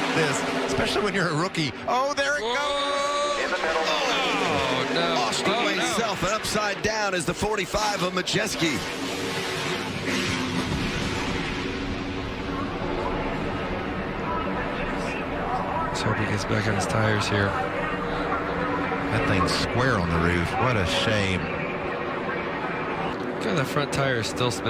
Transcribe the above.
like this, especially when you're a rookie. Oh, there it goes. In the middle. Oh, no. Lost Oh, away no. self and upside down is the 45 of Majeski. Let's hope he gets back on his tires here. That thing's square on the roof. What a shame. God, that front tire is still spinning.